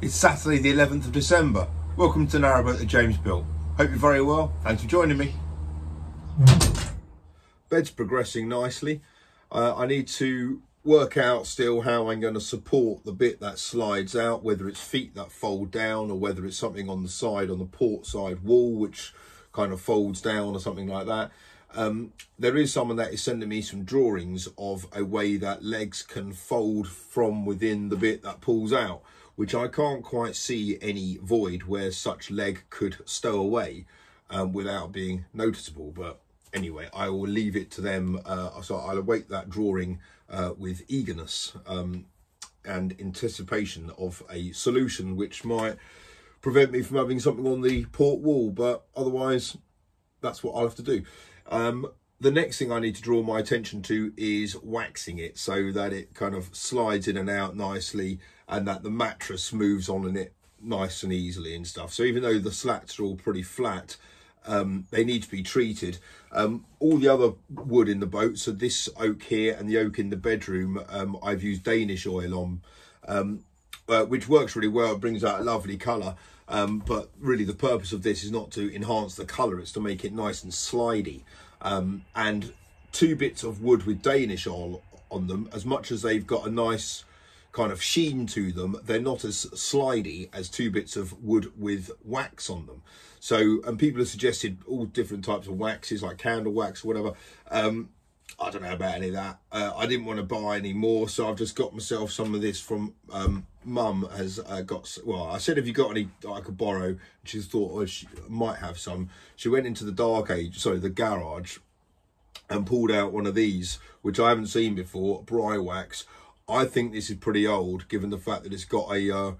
It's Saturday the 11th of December. Welcome to Narrowboat that James built. Hope you're very well. Thanks for joining me. Bed's progressing nicely. Uh, I need to work out still how I'm going to support the bit that slides out, whether it's feet that fold down or whether it's something on the side, on the port side wall, which kind of folds down or something like that. Um, there is someone that is sending me some drawings of a way that legs can fold from within the bit that pulls out which I can't quite see any void where such leg could stow away um, without being noticeable. But anyway, I will leave it to them. Uh, so I'll await that drawing uh, with eagerness um, and anticipation of a solution which might prevent me from having something on the port wall. But otherwise, that's what I'll have to do. Um, the next thing I need to draw my attention to is waxing it so that it kind of slides in and out nicely and that the mattress moves on in it nice and easily and stuff. So even though the slats are all pretty flat, um, they need to be treated. Um, all the other wood in the boat, so this oak here and the oak in the bedroom, um, I've used Danish oil on, um, uh, which works really well. It brings out a lovely colour. Um, but really the purpose of this is not to enhance the colour, it's to make it nice and slidey. Um, and two bits of wood with Danish oil on them, as much as they've got a nice kind of sheen to them, they're not as slidey as two bits of wood with wax on them. So, and people have suggested all different types of waxes, like candle wax whatever. Um, I don't know about any of that. Uh, I didn't want to buy any more, so I've just got myself some of this from um, Mum has uh, got. Well, I said, "Have you got any I could borrow?" She thought oh, she might have some. She went into the dark age, sorry, the garage, and pulled out one of these, which I haven't seen before, Briwax. I think this is pretty old, given the fact that it's got a uh,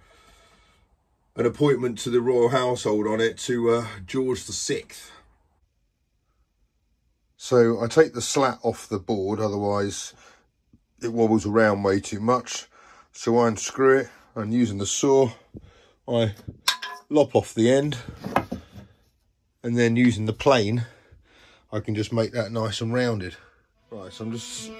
an appointment to the royal household on it to uh, George the Sixth. So I take the slat off the board, otherwise it wobbles around way too much. So I unscrew it and using the saw, I lop off the end and then using the plane, I can just make that nice and rounded. Right, so I'm just,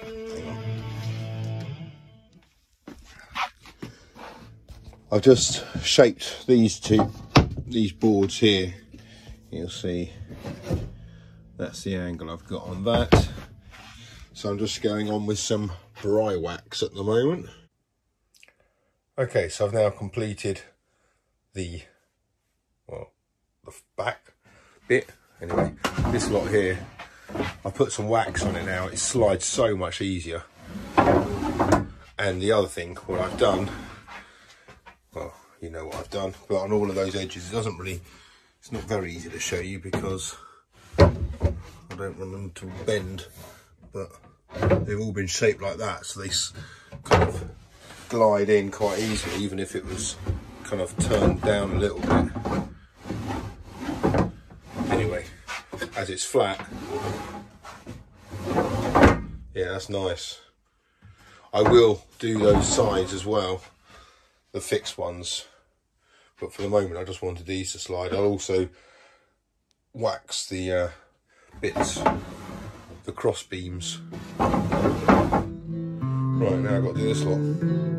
I've just shaped these two, these boards here. You'll see that's the angle I've got on that. So I'm just going on with some Briwax at the moment. Okay, so I've now completed the, well, the back bit. Anyway, this lot here, I put some wax on it now. It slides so much easier. And the other thing, what I've done well, you know what I've done. But on all of those edges, it doesn't really, it's not very easy to show you because I don't want them to bend, but they've all been shaped like that. So they kind of glide in quite easily, even if it was kind of turned down a little bit. Anyway, as it's flat, yeah, that's nice. I will do those sides as well the fixed ones. But for the moment, I just wanted these to slide. I'll also wax the uh, bits, the cross beams. Right, now I've got to do this lot.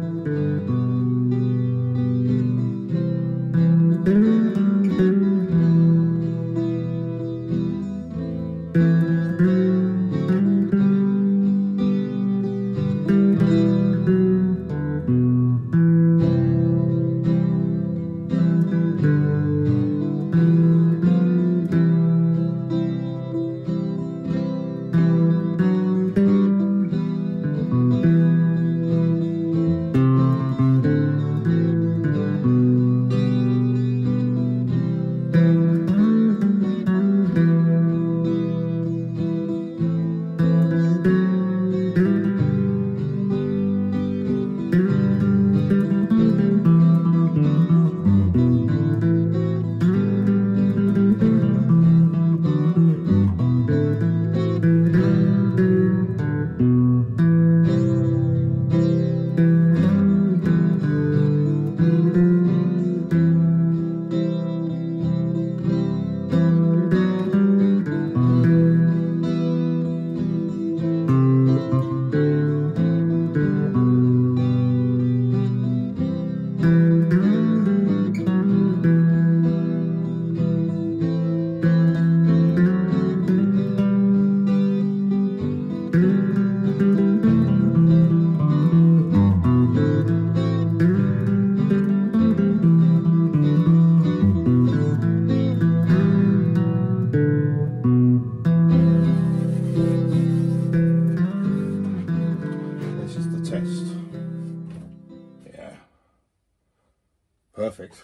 Perfect.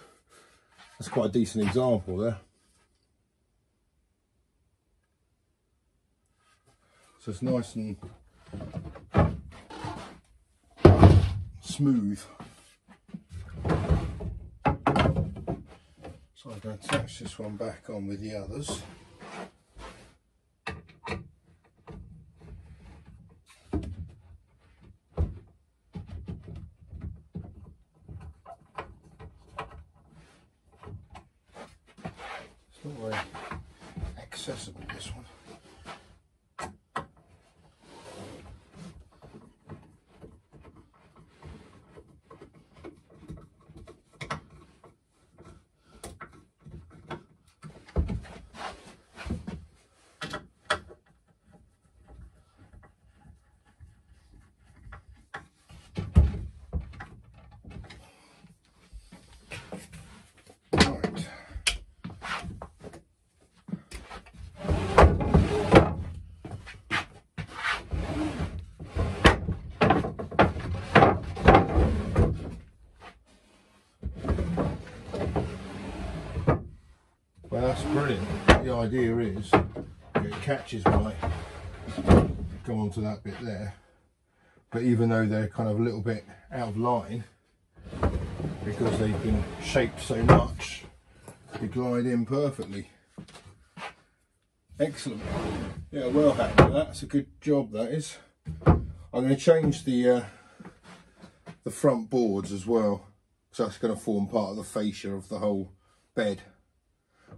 That's quite a decent example there. So it's nice and smooth. So I'm going to attach this one back on with the others. Not very accessible this one. Right. Well, that's brilliant. The idea is it catches when I go onto that bit there. But even though they're kind of a little bit out of line, because they've been shaped so much, they glide in perfectly. Excellent. Yeah, well happy with that. That's a good job, that is. I'm going to change the uh, the front boards as well, so that's going to form part of the fascia of the whole bed,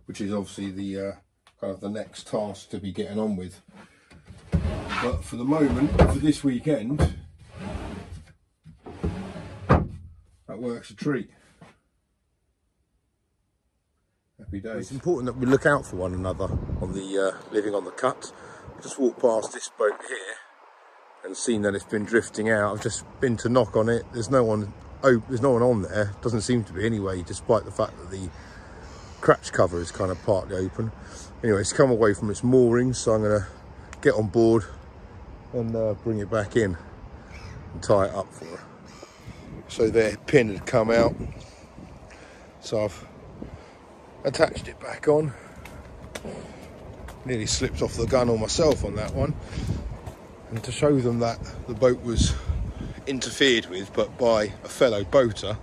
which is obviously the uh, kind of the next task to be getting on with. But for the moment, for this weekend, that works a treat. Happy days. It's important that we look out for one another on the uh, living on the cut. I just walked past this boat here and seen that it's been drifting out. I've just been to knock on it. There's no one. Oh, there's no one on there. Doesn't seem to be anyway, despite the fact that the cratch cover is kind of partly open. Anyway, it's come away from its moorings, so I'm going to get on board and uh, bring it back in and tie it up for her. So their pin had come out, so I've attached it back on. Nearly slipped off the gunwale myself on that one. And to show them that the boat was interfered with, but by a fellow boater,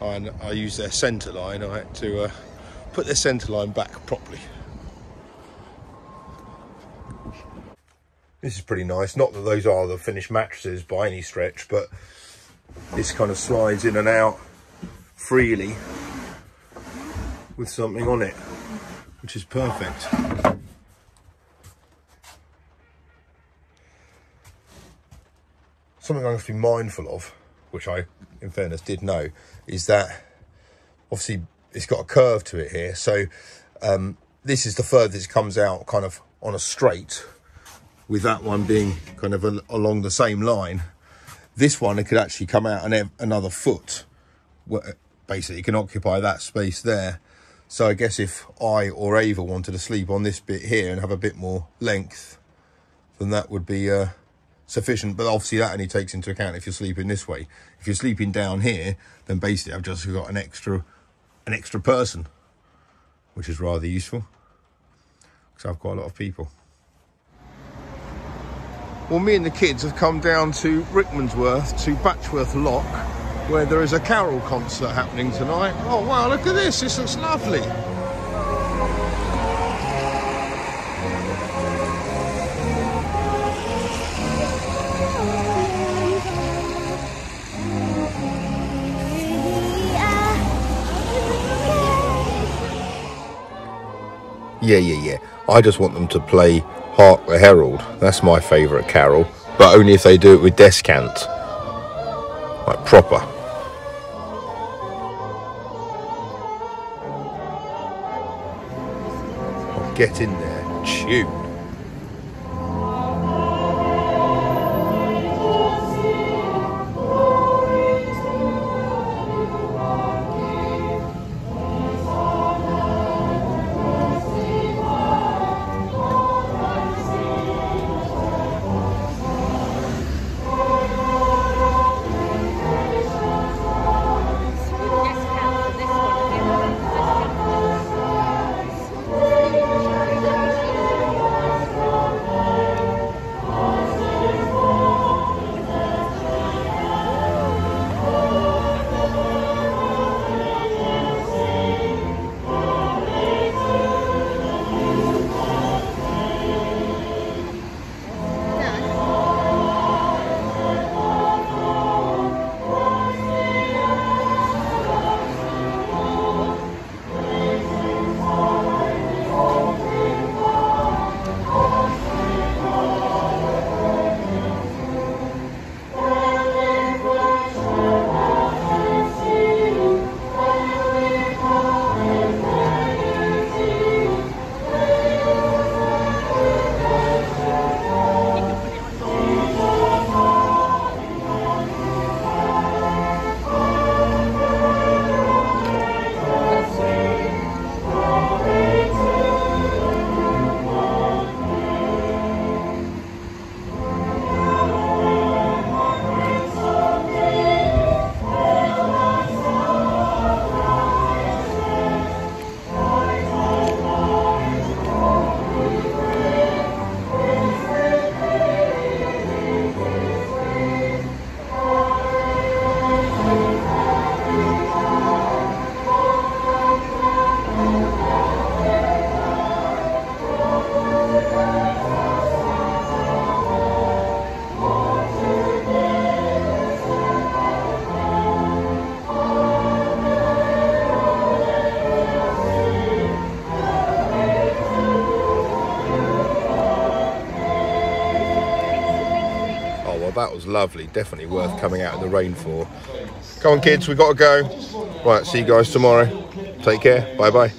and I used their centre line. I had to uh, put their centre line back properly. This is pretty nice. Not that those are the finished mattresses by any stretch, but this kind of slides in and out freely with something on it, which is perfect. Something I have to be mindful of, which I, in fairness, did know, is that obviously it's got a curve to it here. So um, this is the furthest comes out kind of on a straight, with that one being kind of a, along the same line. This one, it could actually come out an, another foot. Basically, it can occupy that space there. So I guess if I or Ava wanted to sleep on this bit here and have a bit more length, then that would be uh, sufficient. But obviously that only takes into account if you're sleeping this way. If you're sleeping down here, then basically I've just got an extra, an extra person, which is rather useful because I've got a lot of people. Well, me and the kids have come down to Rickmansworth to Batchworth Lock, where there is a carol concert happening tonight. Oh wow, look at this, this looks lovely. Yeah, yeah, yeah. I just want them to play Hark the Herald. That's my favourite carol. But only if they do it with descant. Like proper. Get in there. Tune. That was lovely. Definitely worth coming out in the rain for. Come on, kids, we've got to go. Right, see you guys tomorrow. Take care. Bye bye.